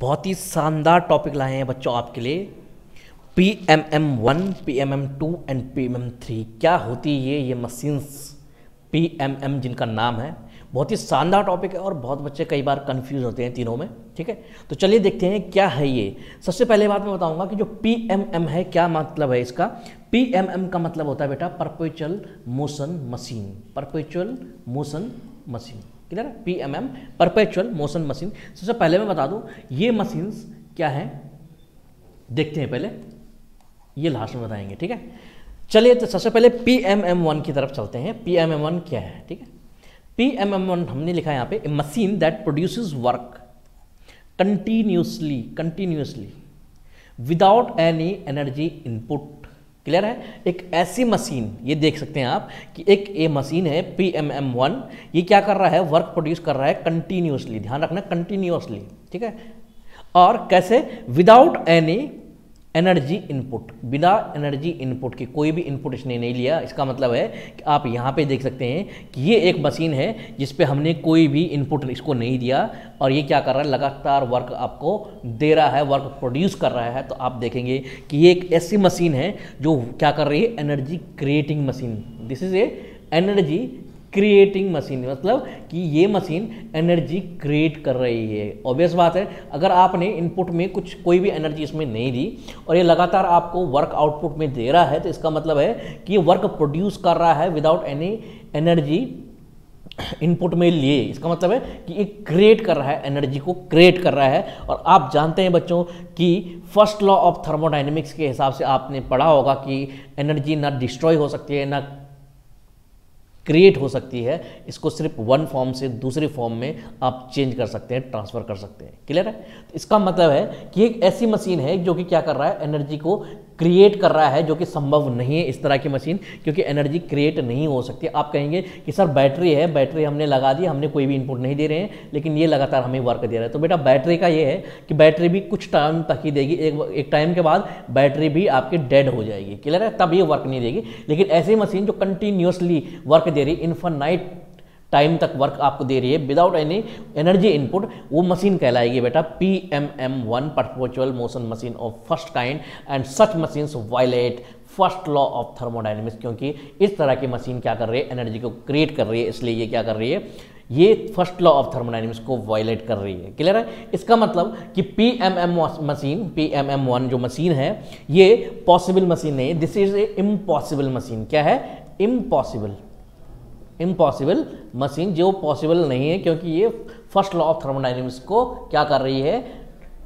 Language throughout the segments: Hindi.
बहुत ही शानदार टॉपिक लाए हैं बच्चों आपके लिए। P M M one P M M two and P M M three क्या होती है ये ये मशीन्स पी एम एम जिनका नाम है। बहुत ही शानदार टॉपिक है और बहुत बच्चे कई बार कंफ्यूज होते हैं तीनों में, ठीक है? तो चलिए देखते हैं क्या है ये। सबसे पहले बात मैं बताऊँगा कि जो पी एम एम है, क्या मतलब है इसका? पी एम एम का मतलब होता है बेटा perpetual motion machine perpetual motion machine clear है? P M M perpetual motion machine सबसे पहले मैं बता दूँ, ये मशीन्स क्या है? देखते हैं पहले। ये लास्ट में बताएँगे, ठीक है? चलिए तो सबसे पहले पी एम एम वन की तरफ़ चलते हैं। पी एम एम वन क्या है, ठीक है? पी एम एम वन हमने लिखा है यहाँ पे machine that produces work continuously continuously without any energy input clear है? एक ऐसी मशीन ये देख सकते हैं आप, कि एक ए मशीन है पी एम एम वन ये क्या कर रहा है? वर्क प्रोड्यूस कर रहा है कंटिन्यूसली ध्यान रखना कंटिन्यूसली ठीक है? और कैसे? विदाउट एनी एनर्जी इनपुट बिना एनर्जी इनपुट के कोई भी इनपुट इसने नहीं लिया। इसका मतलब है कि आप यहाँ पे देख सकते हैं कि ये एक मशीन है जिस पे हमने कोई भी इनपुट इसको नहीं दिया और ये क्या कर रहा है? लगातार वर्क आपको दे रहा है वर्क प्रोड्यूस कर रहा है। तो आप देखेंगे कि ये एक ऐसी मशीन है जो क्या कर रही है? Energy creating machine this is a energy creating machine मतलब कि ये मशीन एनर्जी क्रिएट कर रही है। ऑब्वियस बात है, अगर आपने इनपुट में कुछ, कोई भी एनर्जी इसमें नहीं दी और ये लगातार आपको वर्क आउटपुट में दे रहा है तो इसका मतलब है कि ये वर्क प्रोड्यूस कर रहा है विदाउट एनी एनर्जी इनपुट में लिए। इसका मतलब है कि ये क्रिएट कर रहा है एनर्जी को क्रिएट कर रहा है। और आप जानते हैं बच्चों कि फ़र्स्ट लॉ ऑफ़ थर्मोडाइनमिक्स के हिसाब से आपने पढ़ा होगा कि एनर्जी ना डिस्ट्रॉय हो सकती है, ना क्रिएट हो सकती है, इसको सिर्फ़ वन फॉर्म से दूसरे फॉर्म में आप चेंज कर सकते हैं ट्रांसफ़र कर सकते हैं। क्लियर है? तो इसका मतलब है कि एक ऐसी मशीन है जो कि क्या कर रहा है? एनर्जी को क्रिएट कर रहा है जो कि संभव नहीं है इस तरह की मशीन क्योंकि एनर्जी क्रिएट नहीं हो सकती। आप कहेंगे कि सर बैटरी है बैटरी हमने लगा दी, हमने कोई भी इनपुट नहीं दे रहे हैं, लेकिन ये लगातार हमें वर्क दे रहा है। तो बेटा बैटरी का ये है कि बैटरी भी कुछ टाइम तक ही देगी। एक एक टाइम के बाद बैटरी भी आपकी डेड हो जाएगी। क्लियर है? तब ये वर्क नहीं देगी। लेकिन ऐसी मशीन जो कंटिन्यूसली वर्क दे रही इन्फानाइट टाइम तक वर्क आपको दे रही है। विदाउट एनी एनर्जी इनपुट वो मशीन कहलाएगी बेटा। P M M one perpetual motion machine of first kind and such machine violate first law of thermodynamics क्योंकि इस तरह की मशीन क्या कर रही है? एनर्जी को क्रिएट कर रही है। इसलिए ये क्या कर रही है? ये फ़र्स्ट लॉ ऑफ़ थर्मोडाइनमिक्स को वायलेट कर रही है। क्लियर है? इसका मतलब कि P M M machine P M M one जो मशीन है, ये पॉसिबल मशीन नहीं this is a impossible machine क्या है? इम्पॉसिबल इम्पॉसिबल मशीन जो पॉसिबल नहीं है, क्योंकि ये फ़र्स्ट लॉ ऑफ़ थर्मोडाइनमिक्स को क्या कर रही है?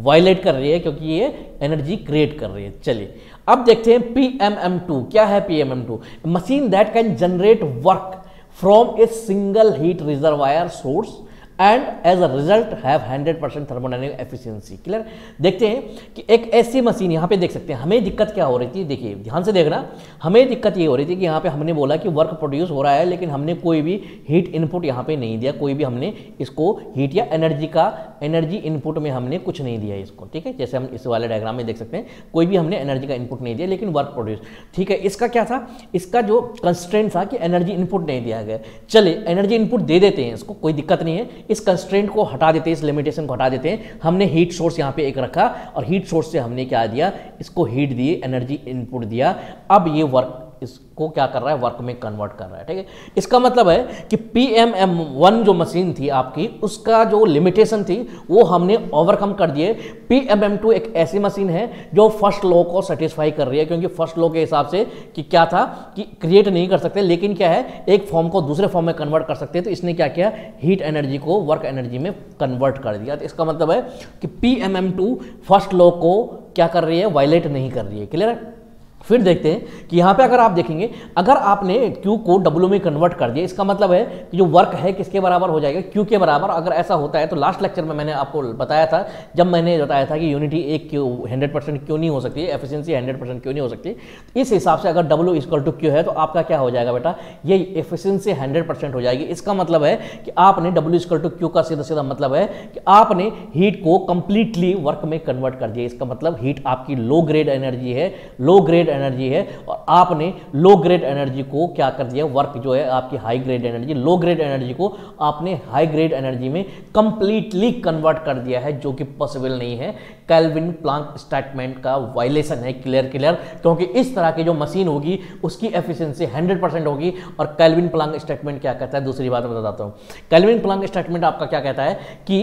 वायलेट कर रही है, क्योंकि ये एनर्जी क्रिएट कर रही है। चलिए, अब देखते हैं पी एम एम टू क्या है P M M two machine that can generate work from a single heat reservoir source and as a result have 100 percent thermodynamic efficiency clear देखते हैं कि एक ऐसी मशीन यहाँ पे देख सकते हैं। हमें दिक्कत क्या हो रही थी? देखिए, ध्यान से देखना। हमें दिक्कत ये हो रही थी कि यहाँ पे हमने बोला कि वर्क प्रोड्यूस हो रहा है, लेकिन हमने कोई भी हीट इनपुट यहाँ पे नहीं दिया। कोई भी हमने इसको हीट या एनर्जी का एनर्जी इनपुट में हमने कुछ नहीं दिया इसको। ठीक है? जैसे हम इस वाले डायग्राम में देख सकते हैं, कोई भी हमने एनर्जी का इनपुट नहीं दिया, लेकिन वर्क प्रोड्यूस ठीक है? इसका क्या था? इसका जो कंस्ट्रेंट था कि एनर्जी इनपुट नहीं दिया गया। चले एनर्जी इनपुट दे देते हैं इसको, कोई दिक्कत नहीं है। इस कंस्ट्रेंट को हटा देते हैं, इस लिमिटेशन को हटा देते हैं। हमने हीट सोर्स यहाँ पे एक रखा और हीट सोर्स से हमने क्या दिया? इसको हीट दिए एनर्जी इनपुट दिया। अब ये वर्क इसको क्या कर रहा है? वर्क में कन्वर्ट कर रहा है, ठीक है? इसका मतलब है कि पी एम एम वन जो मशीन थी आपकी, उसका जो लिमिटेशन थी, वो हमने ओवरकम कर दिए। पी एम एम टू एक ऐसी मशीन है जो फ़र्स्ट लॉ को सेटिस्फाई कर रही है, क्योंकि फ़र्स्ट लॉ के हिसाब से कि क्या था कि क्रिएट नहीं कर सकते, लेकिन क्या है, एक फॉर्म को दूसरे फॉर्म में कन्वर्ट कर सकते हैं तो इसने क्या किया? हीट एनर्जी को वर्क एनर्जी में कन्वर्ट कर दिया। तो इसका मतलब है कि P M M two first law को क्या कर रही है? वायलेट नहीं कर रही है। क्लियर है? फिर देखते हैं कि यहाँ पे अगर आप देखेंगे, अगर आपने Q को W में कन्वर्ट कर दिया, इसका मतलब है कि जो वर्क है किसके बराबर हो जाएगा? Q के बराबर। अगर ऐसा होता है तो लास्ट लेक्चर में मैंने आपको बताया था, जब मैंने बताया था कि यूनिटी एक क्यू हंड्रेड परसेंट क्यों नहीं हो सकती एफिशिएंसी हंड्रेड परसेंट क्यों नहीं हो सकती, इस हिसाब से अगर डब्ल्यू इक्वल टू क्यू है तो आपका क्या हो जाएगा बेटा? ये एफिशिएंसी हंड्रेड परसेंट हो जाएगी। इसका मतलब है कि आपने डब्ल्यू इक्वल टू क्यू का सीधा सीधा मतलब है कि आपने हीट को कंप्लीटली वर्क में कन्वर्ट कर दिया। इसका मतलब हीट आपकी लो ग्रेड एनर्जी है। लो ग्रेड एनर्जी है और आपने लो ग्रेड एनर्जी को क्या कर दिया? वर्क जो है आपकी high grade energy low grade energy को आपने हाई ग्रेड एनर्जी में कंप्लीटली कन्वर्ट कर दिया है, जो कि पॉसिबल नहीं है। कैलविन प्लांक स्टेटमेंट का वायलेशन है क्लियर क्लियर क्योंकि इस तरह की जो मशीन होगी, उसकी एफिशिएंसी 100 परसेंट होगी और कैलविन प्लांक स्टेटमेंट क्या कहता है? दूसरी बात बताता हूँ। कैलविन प्लांक स्टेटमेंट आपका क्या कहता है कि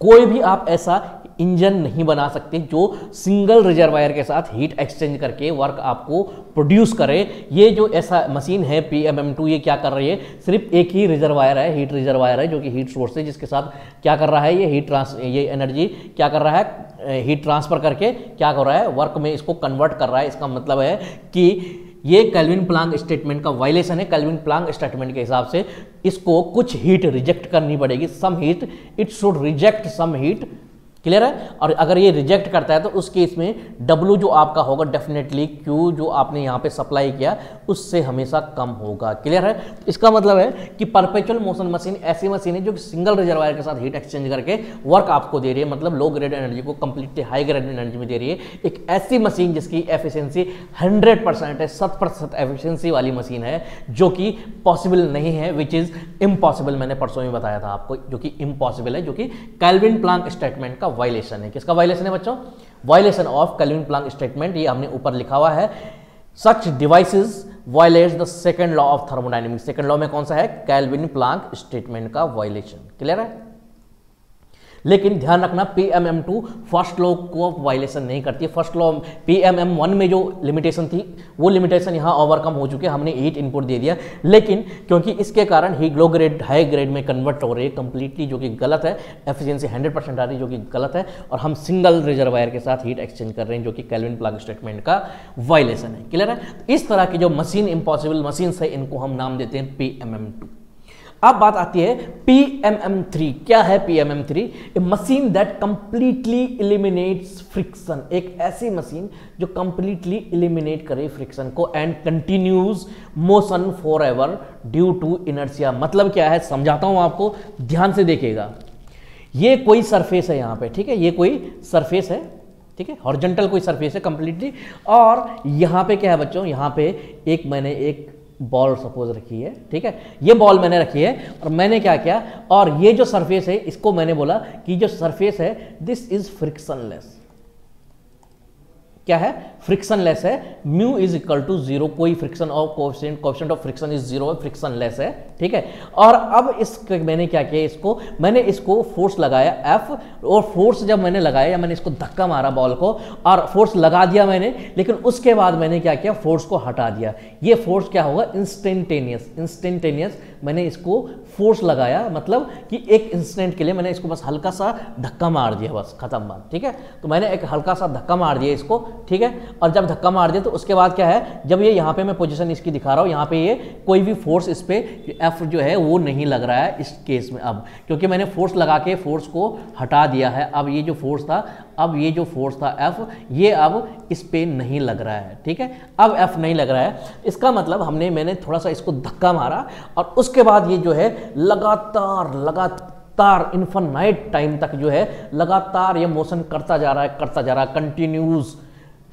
कोई भी आप ऐसा इंजन नहीं बना सकते जो सिंगल रिजर्वायर के साथ हीट एक्सचेंज करके वर्क आपको प्रोड्यूस करे। ये जो ऐसा मशीन है पी एम एम टू ये क्या कर रही है? सिर्फ़ एक ही रिजर्वायर है, हीट रिजर्वायर है, जो कि हीट सोर्स है जिसके साथ क्या कर रहा है, ये हीट ट्रांस, ये एनर्जी क्या कर रहा है? हीट ट्रांसफ़र करके क्या कर रहा है? वर्क में इसको कन्वर्ट कर रहा है। इसका मतलब है कि ये कैलविन प्लांग स्टेटमेंट का वायलेशन है। कैलविन प्लांग स्टेटमेंट के हिसाब से इसको कुछ हीट रिजेक्ट करनी पड़ेगी। Some heat it should reject some heat clear है? और अगर ये रिजेक्ट करता है तो उस केस में डब्ल्यू जो आपका होगा डेफिनेटली क्यू जो आपने यहाँ पे सप्लाई किया, उससे हमेशा कम होगा। क्लियर है? इसका मतलब है कि परपेचुअल मोशन मशीन ऐसी मशीन है जो सिंगल रिजर्वायर के साथ हीट एक्सचेंज करके वर्क आपको दे रही है। मतलब लो ग्रेड एनर्जी को कंप्लीटली हाई ग्रेड एनर्जी में दे रही है। एक ऐसी मशीन जिसकी एफिशिएंसी हंड्रेड परसेंट है सत प्रतिशत एफिशिएंसी वाली मशीन है, जो कि पॉसिबल नहीं है विच इज़ इम्पॉसिबल मैंने परसों में बताया था आपको, जो कि इम्पॉसिबल है, जो कि कैलविन प्लांक स्टेटमेंट का वायलेशन है। किसका वायलेशन है बच्चों? Violation of Kelvin Planck statement ये हमने ऊपर लिखा हुआ है। Such devices violate the second law of thermodynamics second law में कौन सा है? कैलविन प्लांक स्टेटमेंट का वायलेशन क्लियर है? लेकिन ध्यान रखना P M M two first law को वायलेशन नहीं करती first law P M M one में जो लिमिटेशन थी, वो लिमिटेशन यहाँ ओवरकम हो चुके हमने हीट इनपुट दे दिया। लेकिन क्योंकि इसके कारण ही लो ग्रेड हाई ग्रेड में कन्वर्ट हो रही है कंप्लीटली जो कि गलत है। एफिशिएंसी 100 परसेंट आ रही है, जो कि गलत है। और हम सिंगल रिजर्वायर के साथ हीट एक्सचेंज कर रहे हैं, जो कि कैलविन प्लाग स्टेटमेंट का वायलेशन है। क्लियर है? इस तरह की जो मशीन इंपॉसिबल मशीन है, इनको हम नाम देते हैं पी एम एम टू अब बात आती है पी एम एम थ्री क्या है P M M three a machine that completely eliminates friction एक ऐसी मशीन जो कंप्लीटली इलिमिनेट करे फ्रिक्शन को and continues motion forever due to inertia मतलब क्या है? समझाता हूँ आपको, ध्यान से देखिएगा। ये कोई सरफेस है यहाँ पे, ठीक है? ये कोई सरफेस है, ठीक है? हॉर्जेंटल कोई सरफेस है कंप्लीटली और यहाँ पे क्या है बच्चों? यहाँ पे एक मैंने एक बॉल सपोज़ रखी है, ठीक है? ये बॉल मैंने रखी है और मैंने क्या किया? और ये जो सरफेस है, इसको मैंने बोला कि जो सरफेस है दिस इज़ फ्रिक्शनलेस क्या है? फ्रिक्शन लेस है। Mu is equal to zero कोई friction coefficient coefficient of friction is zero है फ्रिक्शन लेस है, ठीक है? और अब इस मैंने क्या किया इसको? मैंने इसको फोर्स लगाया एफ़ और फोर्स जब मैंने लगाया, या मैंने इसको धक्का मारा बॉल को, और फोर्स लगा दिया मैंने, लेकिन उसके बाद मैंने क्या किया? फोर्स को हटा दिया। ये फोर्स क्या होगा? इंस्टेंटेनियस इंस्टेंटेनियस मैंने इसको फोर्स लगाया मतलब कि एक इंस्टेंट के लिए मैंने इसको बस हल्का सा धक्का मार दिया, बस खत्म बात, ठीक है? तो मैंने एक हल्का सा धक्का मार दिया इसको ठीक है? और जब धक्का मार दिया तो उसके बाद क्या है? जब ये यहाँ पे मैं पोजीशन इसकी दिखा रहा हूँ, यहाँ पे ये कोई भी फोर्स इस पर एफ़ जो है वो नहीं लग रहा है इस केस में अब। क्योंकि मैंने फोर्स लगा के फोर्स को हटा दिया है। अब ये जो फोर्स था, अब ये जो फोर्स था एफ़ ये अब इस पर नहीं लग रहा है, ठीक है? अब एफ़ नहीं लग रहा है। इसका मतलब हमने, मैंने थोड़ा सा इसको धक्का मारा और उसके बाद ये जो है लगातार लगातार इन्फानाइट टाइम तक जो है, लगातार ये मोशन करता जा रहा है, करता जा रहा है continuous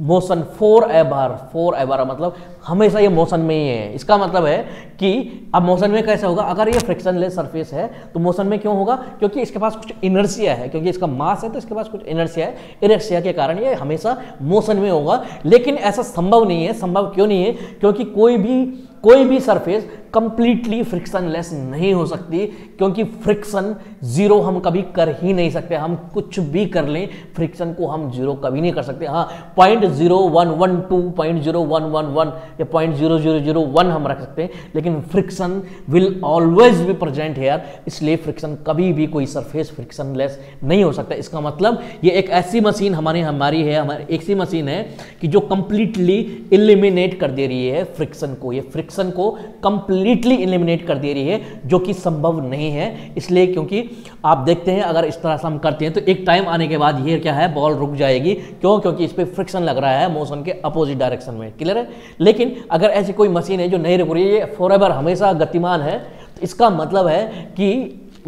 motion four ever four ever मतलब हमेशा ये मोशन में ही है। इसका मतलब है कि अब मोशन में कैसे होगा? अगर ये फ्रिक्शन फ्रिक्शनलेस सरफेस है तो मोशन में क्यों होगा? क्योंकि इसके पास कुछ इनर्सिया है, क्योंकि इसका मास है तो इसके पास कुछ इनर्सिया है। इनर्सिया के कारण ये हमेशा मोशन में होगा। लेकिन ऐसा संभव नहीं है। संभव क्यों नहीं है? क्योंकि कोई भी कोई भी सरफेस कंप्लीटली फ्रिक्शन लेस नहीं हो सकती, क्योंकि फ्रिक्शन ज़ीरो हम कभी कर ही नहीं सकते। हम कुछ भी कर लें फ्रिक्शन को हम ज़ीरो कभी नहीं कर सकते। हाँ point zero one one two point zero one one one या point zero zero zero one हम रख सकते हैं। लेकिन friction will always be present here इसलिए फ्रिक्शन कभी भी कोई सरफेस फ्रिक्शन लेस नहीं हो सकता। इसका मतलब ये एक ऐसी मशीन हमारी हमारी है, हमारी, एक सी मशीन है कि जो कंप्लीटली इलिमिनेट कर दे रही है फ्रिक्शन को। ये फ्रिक्शन को कंप्लीट कंप्लीटली इलिमिनेट कर दे रही है, जो कि संभव नहीं है। इसलिए क्योंकि आप देखते हैं, अगर इस तरह से हम करते हैं तो एक टाइम आने के बाद ये क्या है बॉल रुक जाएगी। क्यों? क्योंकि इस पर फ्रिक्शन लग रहा है मोशन के अपोजिट डायरेक्शन में। क्लियर है? लेकिन अगर ऐसी कोई मशीन है जो नहीं रुक रही है, ये फॉर हमेशा गतिमान है तो इसका मतलब है कि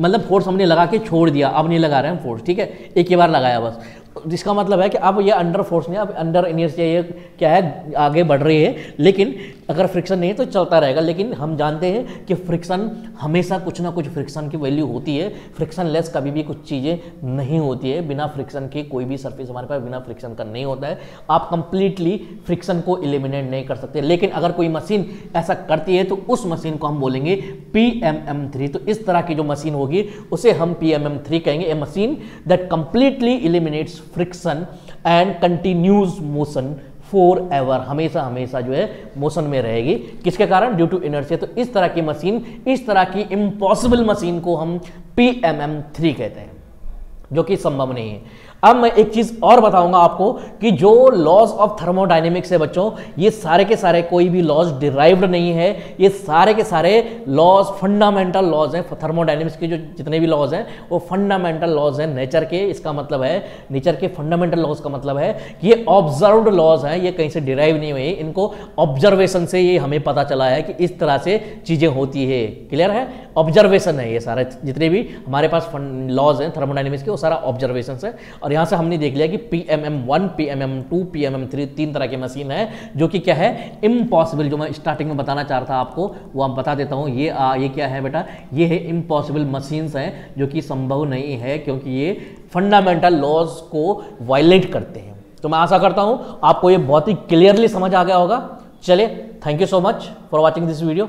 मतलब फोर्स हमने लगा के छोड़ दिया। अब नहीं लगा रहे हैं फोर्स ठीक है? एक ही बार लगाया बस। जिसका मतलब है कि अब ये अंडर फोर्स नहीं, अब अंडर इनर्शिया ये क्या है, आगे बढ़ रही है। लेकिन अगर फ्रिक्शन नहीं है तो चलता रहेगा, लेकिन हम जानते हैं कि फ्रिक्शन हमेशा कुछ ना कुछ फ्रिक्शन की वैल्यू होती है। फ्रिक्शन लेस कभी भी कुछ चीज़ें नहीं होती है। बिना फ्रिक्शन के कोई भी सरफेस हमारे पास बिना फ्रिक्शन का नहीं होता है। आप कंप्लीटली फ्रिक्शन को एलिमिनेट नहीं कर सकते। लेकिन अगर कोई मशीन ऐसा करती है तो उस मशीन को हम बोलेंगे पी एम एम थ्री तो इस तरह की जो मशीन होगी, उसे हम पी एम एम थ्री कहेंगे। A machine that completely eliminates friction and continues motion forever हमेशा हमेशा जो है मोशन में रहेगी। किसके कारण? ड्यू टू इनर्सी तो इस तरह की मशीन इस तरह की इम्पॉसिबल मशीन को हम पी एम एम थ्री कहते हैं, जो कि संभव नहीं है। अब मैं एक चीज़ और बताऊँगा आपको कि जो लॉज ऑफ़ थर्मोडाइनेमिक्स है बच्चों, ये सारे के सारे कोई भी लॉज डिराइव्ड नहीं है। ये सारे के सारे लॉज फंडामेंटल लॉज हैं थर्मोडाइनेमिक्स के, जो जितने भी लॉज हैं, वो फंडामेंटल लॉज हैं नेचर के। इसका मतलब है नेचर के फंडामेंटल लॉज का मतलब है कि ये ऑब्जर्व्ड लॉज हैं, ये कहीं से डिराइव नहीं हुए इनको ऑब्जर्वेशन से ये हमें पता चला है कि इस तरह से चीज़ें होती है। क्लियर है? ऑब्जर्वेशन है ये सारे, जितने भी हमारे पास लॉज हैं थर्मोडाइनमिक्स के, वो सारा ऑब्जर्वेशन है। और यहाँ से हमने देख लिया कि P M M one P M M two P M M three तीन तरह की मशीन है जो कि क्या है? इम्पॉसिबल जो मैं स्टार्टिंग में बताना चाह रहा था आपको वो आप बता देता हूँ। ये आ, ये क्या है बेटा? ये है इम्पॉसिबल मशीन्स हैं जो कि संभव नहीं है क्योंकि ये फंडामेंटल लॉज को वायलेट करते हैं। तो मैं आशा करता हूँ आपको ये बहुत ही क्लियरली समझ आ गया होगा। चले thank you so much for watching this video